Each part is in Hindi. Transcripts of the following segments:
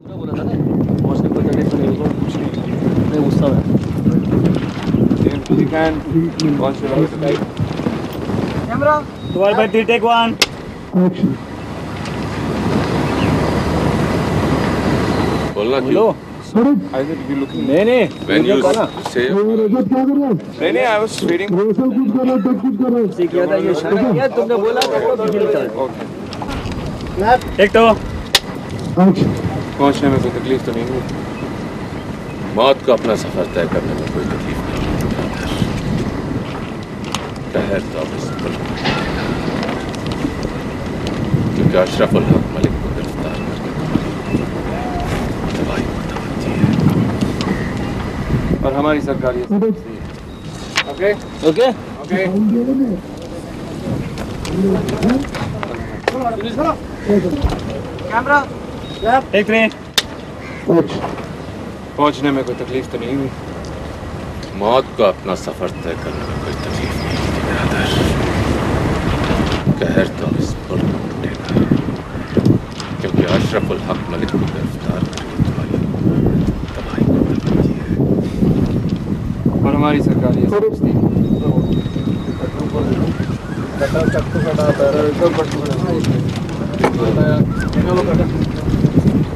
बोला था ना पहुँचने को तकलीफ़ नहीं होगी कुछ नहीं गुस्सा watch your right. Twelve by three, take one. बोलना बोलो क्यों I think you looking. नहीं नहीं when you say नहीं नहीं I was waiting. किया था ये इशारा किया तुमने बोला तो दिल था Okay. एक तो पहुँचने में कोई तकलीफ़ तो नहीं हुई? मौत को अपना सफ़र तय करने में कोई तकलीफ़ नहीं ठहर तो अब क्योंकि अशरफ उल हक मलिक को गिरफ़्तार करके है और हमारी सरकार ये है ओके। ओके? थ्री पहुँचने में कोई तकलीफ़ तो नहीं हुई मौत को अपना सफ़र तय करने में कोई तकलीफ़ नहीं होती बिरादर कहर तो इस में टूटेगा क्योंकि अशरफ उल हक मलिक को गिरफ़्तार करके दवाई दवाई मुतवज्जी है और हमारी सरकार ये समझती है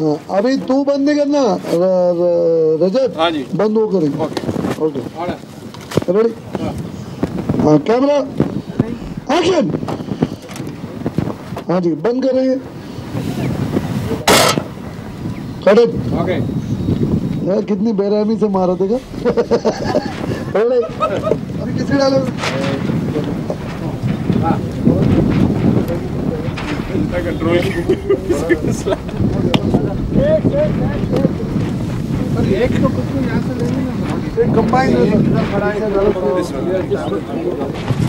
हाँ, अभी तू बंद नहीं करना रजत हाँ बंद वो करेंगे। ओके। रेडी हाँ। कैमरा एक्शन हाँ जी बंद करेंगे। Cut okay. यार कितनी बेरहमी से मारा देगा अभी किसे डालो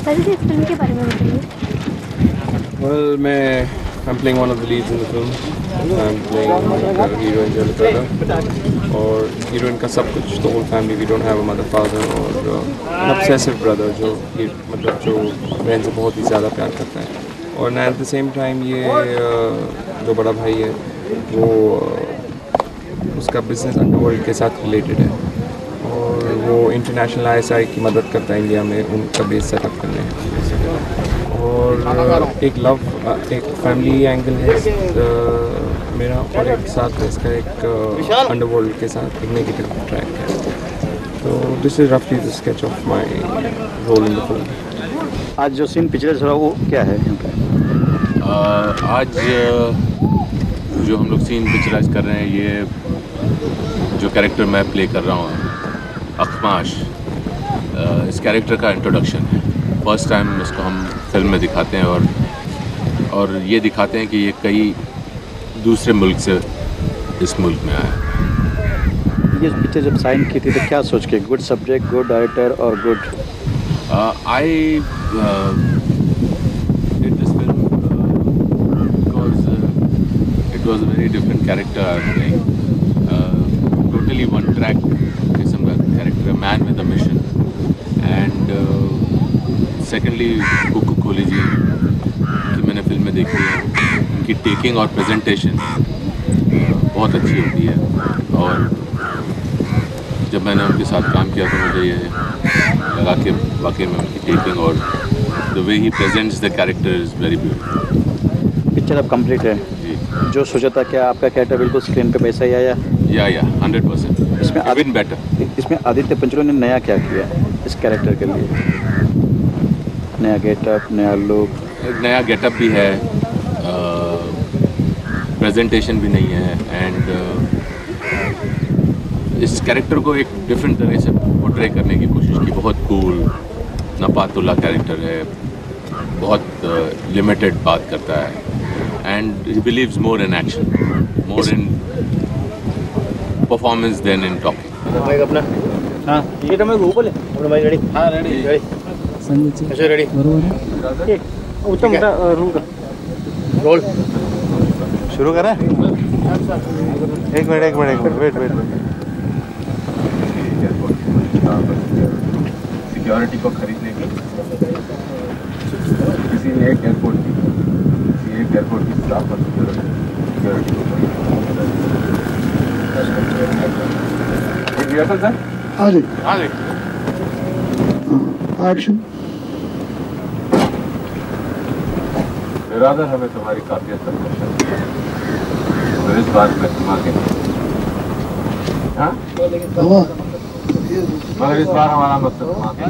पहले से इस फ़िल्म के बारे में बताइए Well, मैं I'm playing one of the leads in the film. I'm playing the hero Angelica और हीरोइन का सब कुछ तो whole family we don't have a mother father और uh, an obsessive जो मतलब जो बहन से बहुत ही ज़्यादा प्यार करता है। और ना एट द सेम टाइम ये uh, जो बड़ा भाई है वो uh, उसका बिज़नेस अंडरवर्ल्ड के साथ रिलेटेड है। और वो इंटरनेशनल आईएसआई की मदद करता है इंडिया में उनका बेस सेटअप करने और एक लव एक फैमिली एंगल है अ, मेरा और एक साथ इसका एक अंडरवर्ल्ड के साथ एक नेगेटिव ट्रैक है। तो दिस इज़ रफली the sketch of my role in the film आज जो सीन पिछले रहा वो क्या है आ, आज जो हम लोग सीन पिक्चराइज कर रहे हैं ये जो कैरेक्टर मैं प्ले कर रहा हूँ अखमाश इस कैरेक्टर का इंट्रोडक्शन है। फ़र्स्ट टाइम इसको हम फ़िल्म में दिखाते हैं और और ये दिखाते हैं कि ये कई दूसरे मुल्क से इस मुल्क में आया ये पिक्चर जब साइन की थी तो क्या सोच के गुड सब्जेक्ट गुड डायरेक्टर और good Uh, uh, uh, uh, it was a very different character I was playing. Uh, totally one track किस्म का man with a mission. And uh, secondly, Kuku Kohli ji की मैंने फ़िल्म देखी है उनकी टेकिंग और प्रेजेंटेशन बहुत अच्छी होती है। और जब मैंने उनके साथ काम किया तो मुझे ये लगा कि वाकई में उनकी टेकिंग और the way he presents the character is very beautiful picture अब कंप्लीट है। जी। जो सोचा था क्या आपका कैरेक्टर बिल्कुल स्क्रीन पे वैसा ही आया। या या हंड्रेड परसेंट इसमें इवन बेटर इसमें आदित्य पंचोली ने नया क्या किया इस कैरेक्टर के लिए? नया गेटअप नया लुक नया गेटअप भी है। प्रेजेंटेशन भी नहीं है एंड इस कैरेक्टर को एक डिफरेंट तरह से पोर्ट्रे करने की कोशिश की। बहुत कूल नपातुल्ला कैरेक्टर है बहुत लिमिटेड uh, बात करता है and he. Believes more in action more in performance than in talking शुरू करें? एक मिनट एक मिनट एक मिनट वेट वेट सिक्योरिटी को खरीदने की। किसी ने एक एयरपोर्ट की। किसी एक एयरपोर्ट की स्टाफ पर सिक्योरिटी को रिहर्सल सर हाँ जी। एक्शन इरादा हमें तुम्हारी काफियत तक पहुँचा तो इस बात में तुम आगे हाँ हवा मगर इस बार हमारा मकसद तुम आगे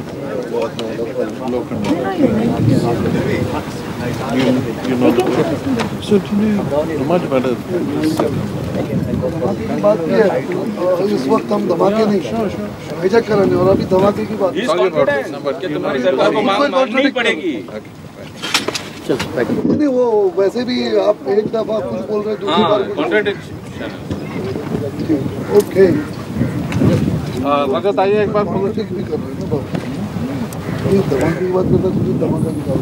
बात ये है। इस वक्त हम धमाके नहीं हाईजैक कराने और अभी धमाके की बात नहीं नहीं वो वैसे भी आप एक दफ़ा कुछ बोल रहे दूसरी बार कुछ- ओके। रजत आइए एक बार पॉलिटिक्स भी कर रहे हैं की बात करता निकाल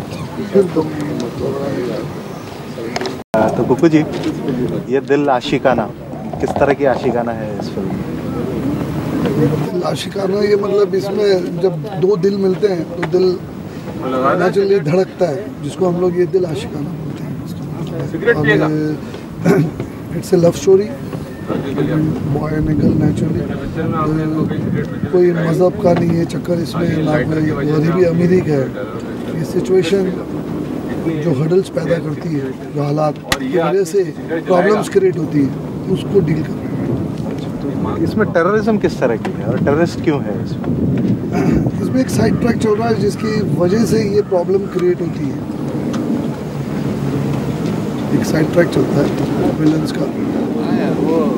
फिर मतलब तो कुकू जी ये दिल आशिकाना किस तरह की आशिकाना है इस फ़िल्म में? आशिकाना ये मतलब इसमें जब दो दिल मिलते हैं तो दिल नेचुरली धड़कता है जिसको हम लोग ये दिल आशिकाना बोलते हैं। It's a love story boy and girl naturally कोई मज़हब का नहीं है चक्कर इसमें ना कोई गरीबी अमीरी का है। ये सिचुएशन जो हडल्स पैदा करती है जो हालात की वजह से प्रॉब्लम्स क्रिएट होती है उसको डील कर इसमें टेररिज्म किस तरह की है और टेररिस्ट क्यों है इसमें? इसमें एक साइड ट्रैक चल रहा है जिसकी वजह से ये प्रॉब्लम क्रिएट होती है। एक साइड ट्रैक चलता है विलन्स का।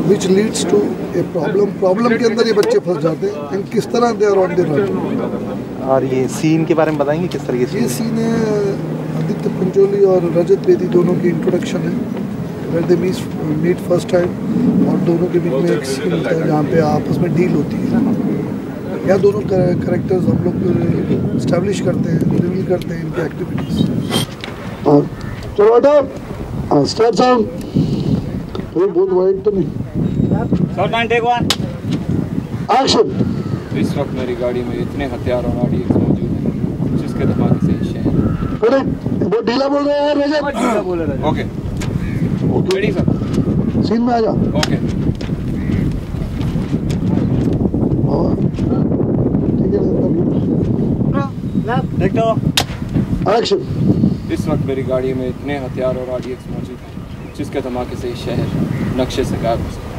Which leads to a problem problem के अंदर ये बच्चे फंस जाते हैं एंड किस तरह दे आर ऑन द और ये सीन के बारे में बताएँगे किस तरह की ये सीन है? आदित्य पंचोली और रजत बेदी दोनों की इंट्रोडक्शन है। Where they meet first time और दोनों के बीच में एक सीन होता है जहाँ पे आपस में डील होती है। या दोनों करेक्टर्स हम लोग इस्टेब्लिश करते हैं रिवील करते हैं इनकी एक्टिविटीज़ और चलो बेटा स्टार्ट साउंड अरे बहुत वाइड तो नहीं। एक्शन इस वक्त मेरी गाड़ी में इतने हथियार और आड़ी मौजूद हैं जिसके धमाके से ये शहर अरे बहुत ढीला बोल रहे हैं यार रजत। बोल रहे okay okay ready sir scene में आ जा। ओके और ठीक है एक्शन इस वक्त मेरी गाड़ी में इतने हथियार और आड़ी मौजूद हैं जिसके धमाके से शहर नक्शे से गायब हो सकता